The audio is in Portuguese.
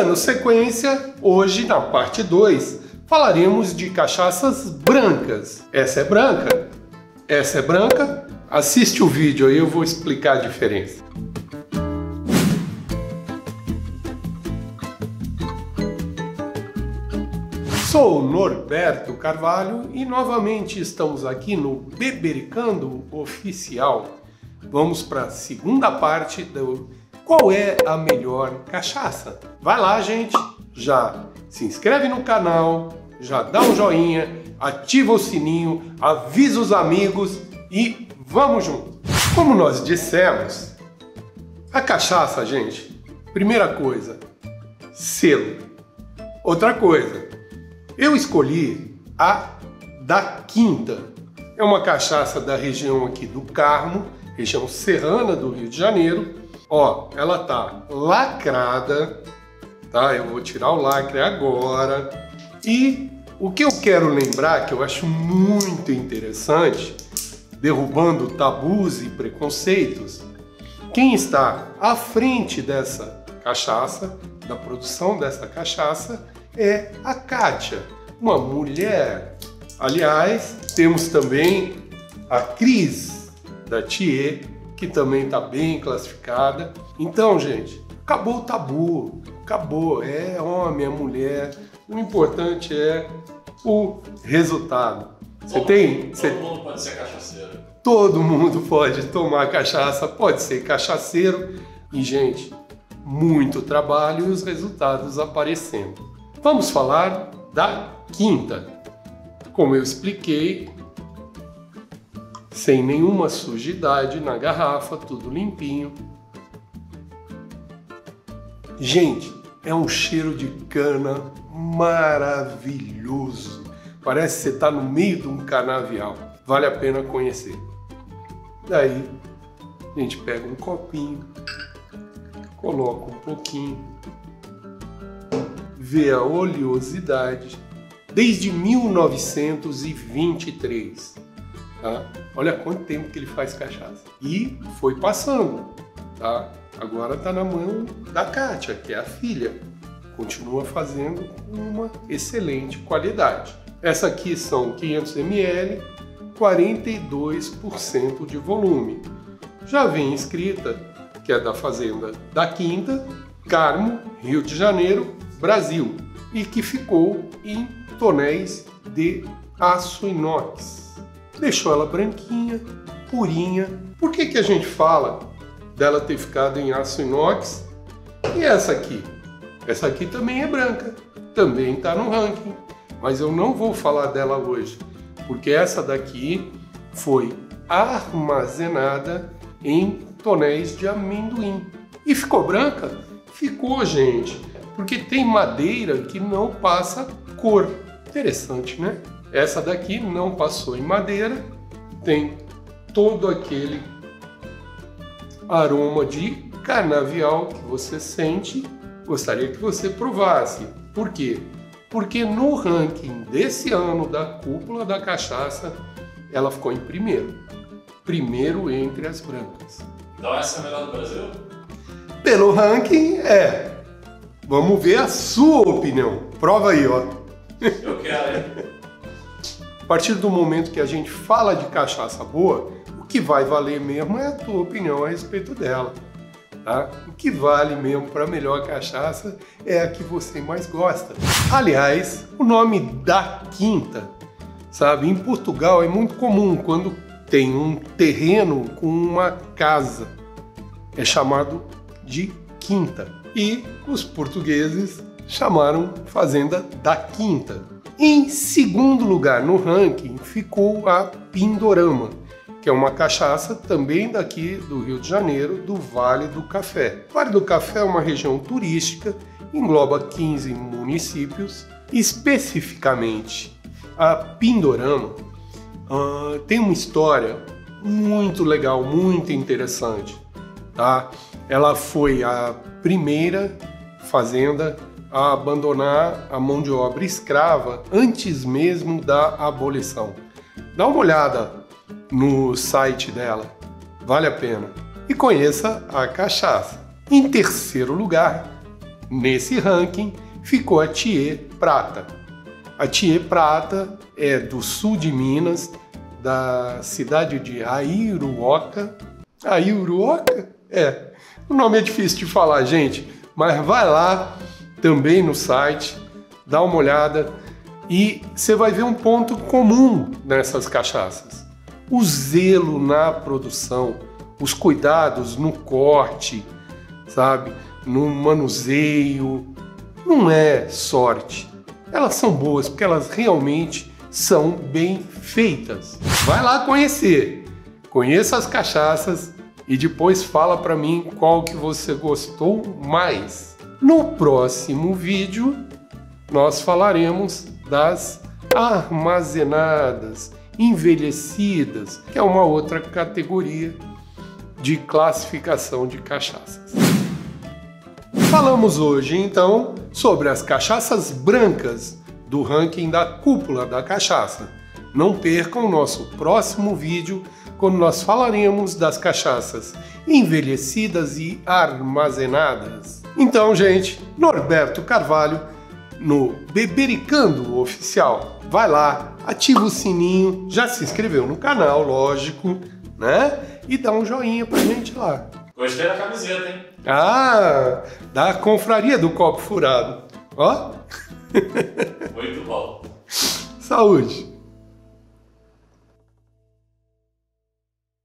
Dando sequência, hoje na parte 2, falaremos de cachaças brancas. Essa é branca, essa é branca. Assiste o vídeo aí, eu vou explicar a diferença. Sou Norberto Carvalho e novamente estamos aqui no Bebericando Oficial. Vamos para a segunda parte do qual é a melhor cachaça. Vai lá, gente, já se inscreve no canal, já dá um joinha, ativa o sininho, avisa os amigos e vamos junto. Como nós dissemos, a cachaça, gente, primeira coisa, selo. Outra coisa, eu escolhi a da Quinta. É uma cachaça da região aqui do Carmo, região serrana do Rio de Janeiro. Ó, ela tá lacrada, tá? Eu vou tirar o lacre agora. E o que eu quero lembrar, que eu acho muito interessante, derrubando tabus e preconceitos, quem está à frente dessa cachaça, da produção dessa cachaça, é a Kátia, uma mulher. Aliás, temos também a Cris da Thier, que também está bem classificada. Então, gente, acabou o tabu, acabou, é homem, é mulher. O importante é o resultado. Você tem. Todo mundo pode ser cachaceiro. Todo mundo pode tomar cachaça, pode ser cachaceiro. E, gente, muito trabalho e os resultados aparecendo. Vamos falar da quinta. Como eu expliquei, sem nenhuma sujidade na garrafa, tudo limpinho. Gente, é um cheiro de cana maravilhoso. Parece que você está no meio de um canavial. Vale a pena conhecer. Daí a gente pega um copinho, coloca um pouquinho, vê a oleosidade desde 1923. Tá? Olha quanto tempo que ele faz cachaça. E foi passando. Tá? Agora está na mão da Kátia, que é a filha. Continua fazendo com uma excelente qualidade. Essa aqui são 500 ml, 42% de volume. Já vem escrita que é da fazenda da Quinta, Carmo, Rio de Janeiro, Brasil, e que ficou em tonéis de aço inox. Deixou ela branquinha, purinha. Por que, que a gente fala dela ter ficado em aço inox? E essa aqui? Essa aqui também é branca, também está no ranking, mas eu não vou falar dela hoje, porque essa daqui foi armazenada em tonéis de amendoim. E ficou branca? Ficou, gente, porque tem madeira que não passa cor. Interessante, né? Essa daqui não passou em madeira, tem todo aquele aroma de canavial que você sente. Gostaria que você provasse. Por quê? Porque no ranking desse ano da cúpula da cachaça, ela ficou em primeiro. Primeiro entre as brancas. Então essa é a melhor do Brasil? Pelo ranking, é. Vamos ver a sua opinião. Prova aí, ó. Eu quero, hein? A partir do momento que a gente fala de cachaça boa, o que vai valer mesmo é a tua opinião a respeito dela. Tá? O que vale mesmo para melhor cachaça é a que você mais gosta. Aliás, o nome da quinta, sabe? Em Portugal é muito comum quando tem um terreno com uma casa. É chamado de quinta. E os portugueses chamaram Fazenda da Quinta. Em segundo lugar no ranking ficou a Pindorama, que é uma cachaça também daqui do Rio de Janeiro, do Vale do Café. O Vale do Café é uma região turística, engloba 15 municípios, especificamente a Pindorama uh, tem uma história muito legal, muito interessante. Tá? Ela foi a primeira fazenda a abandonar a mão de obra escrava antes mesmo da abolição. Dá uma olhada no site dela, vale a pena. E conheça a cachaça. Em terceiro lugar, nesse ranking ficou a Thier Prata. A Thier Prata é do sul de Minas, da cidade de Aiuruoca. Aiuruoca? É, o nome é difícil de falar, gente, mas vai lá também no site, dá uma olhada e você vai ver um ponto comum nessas cachaças: o zelo na produção, os cuidados no corte, sabe, no manuseio. Não é sorte. Elas são boas porque elas realmente são bem feitas. Vai lá conhecer. Conheça as cachaças e depois fala para mim qual que você gostou mais. No próximo vídeo nós falaremos das armazenadas, envelhecidas, que é uma outra categoria de classificação de cachaças. Falamos hoje então sobre as cachaças brancas do ranking da cúpula da cachaça. Não percam o nosso próximo vídeo quando nós falaremos das cachaças envelhecidas e armazenadas. Então, gente, Norberto Carvalho no Bebericando Oficial. Vai lá, ativa o sininho, já se inscreveu no canal, lógico, né? E dá um joinha pra gente lá. Gostei da camiseta, hein? Ah, da confraria do copo furado. Ó. Muito bom. Saúde.